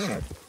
Yeah.